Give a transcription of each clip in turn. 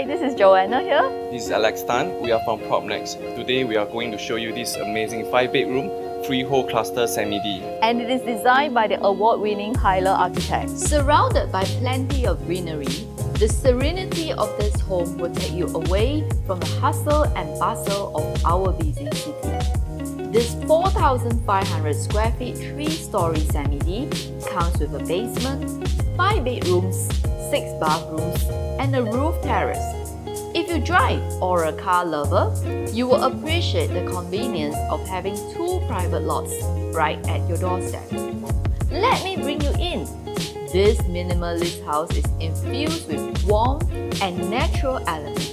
Hi, this is Joanna here. This is Alex Tan. We are from PropNex. Today we are going to show you this amazing 5-bedroom, freehold cluster semi-D. And it is designed by the award-winning HYLA architects. Surrounded by plenty of greenery, the serenity of this home will take you away from the hustle and bustle of our busy city. This 4,500 square feet 3-story semi-D comes with a basement, 5 bedrooms, 6 bathrooms, and a roof terrace. If you drive or a car lover, you will appreciate the convenience of having two private lots right at your doorstep. Let me bring you in. This minimalist house is infused with warmth and natural elements.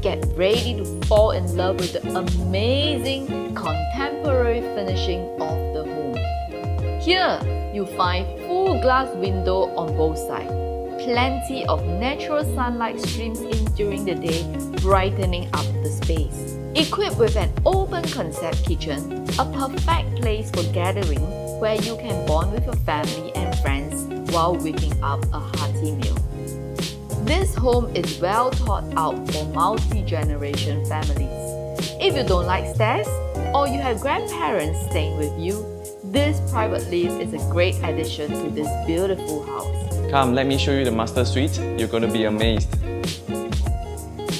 Get ready to fall in love with the amazing contemporary finishing of the home. Here, you find full glass window on both sides. Plenty of natural sunlight streams in during the day, brightening up the space. Equipped with an open concept kitchen, a perfect place for gathering where you can bond with your family and friends while whipping up a hearty meal. This home is well thought out for multi-generation families. If you don't like stairs or you have grandparents staying with you, this private lift is a great addition to this beautiful house. Come, let me show you the master suite. You're going to be amazed.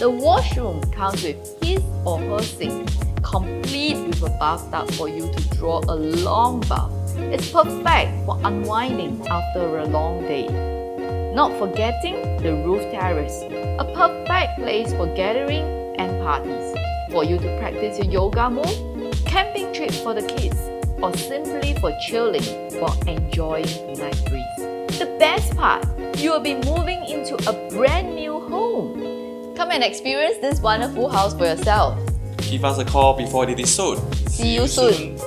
The washroom comes with his or her sink, complete with a bathtub for you to draw a long bath. It's perfect for unwinding after a long day. Not forgetting the roof terrace, a perfect place for gathering and parties. For you to practice your yoga move, camping trip for the kids, or simply for chilling while enjoying the night breeze. The best part, you will be moving into a brand new home. Come and experience this wonderful house for yourself. Give us a call before it is sold. See you soon.